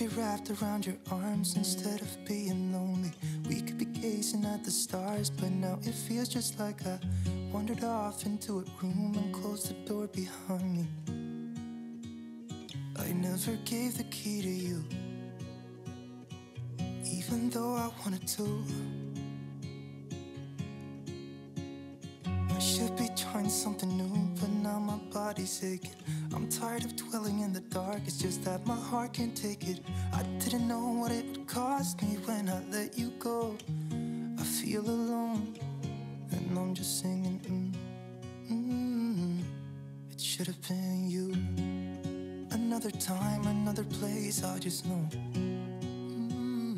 be wrapped around your arms instead of being lonely. We could be gazing at the stars, but now it feels just like I wandered off into a room and closed the door behind me. I never gave the key to you, even though I wanted to. I should be trying something new, but now my body's aching. Tired of dwelling in the dark, it's just that my heart can't take it. I didn't know what it would cost me when I let you go. I feel alone, and I'm just singing. Mm, mm, it should have been you. Another time, another place, I just know. Mm,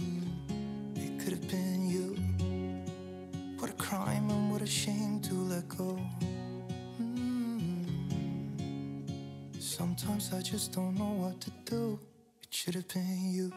it could have been you. What a crime and what a shame to let go. Sometimes I just don't know what to do. It should have been you.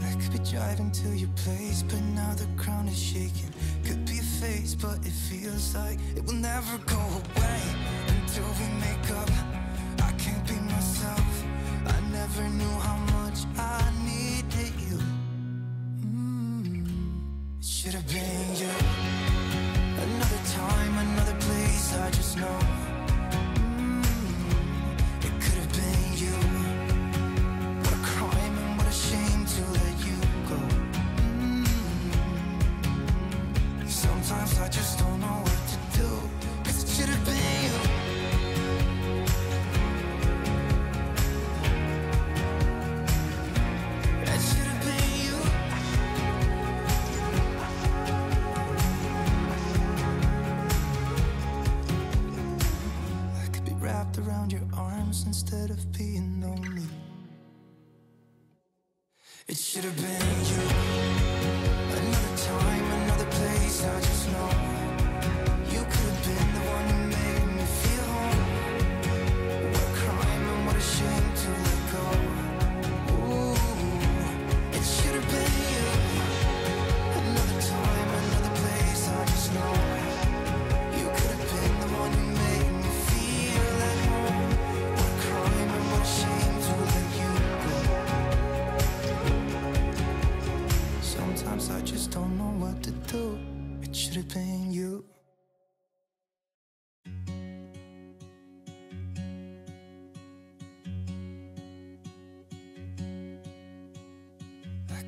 I could be driving to your place, but now the ground is shaking. Could be a face, but it feels like it will never go away until we make up. Should have been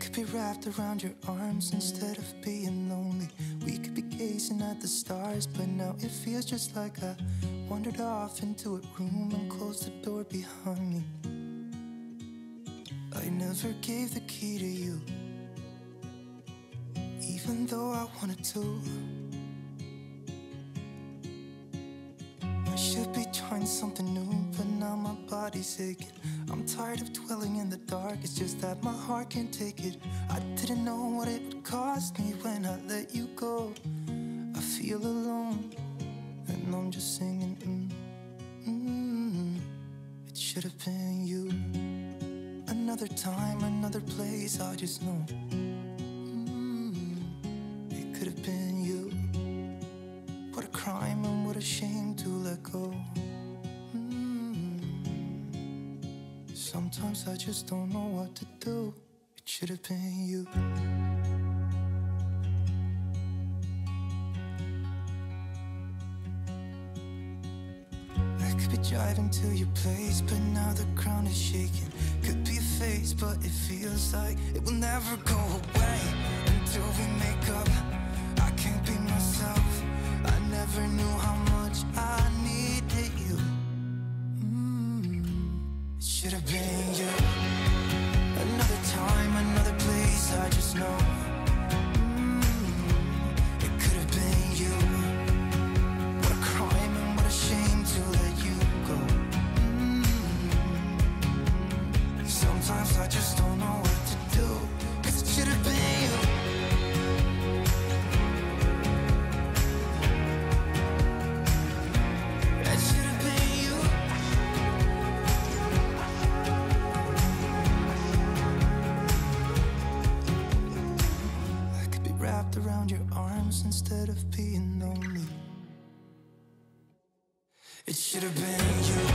could be wrapped around your arms instead of being lonely. We could be gazing at the stars, but now it feels just like I wandered off into a room and closed the door behind me. I never gave the key to you, even though I wanted to. I should be trying something new, but now my body's aching. Tired of dwelling in the dark, it's just that my heart can't take it. I didn't know what it would cost me when I let you go. I feel alone, and I'm just singing. Mm, mm, it should have been you. Another time, another place, I just know. Sometimes I just don't know what to do. It should have been you. I could be driving to your place, but now the ground is shaking. Could be a face, but it feels like it will never go away until we make up. I can't be myself. I never knew how place. It should have been you.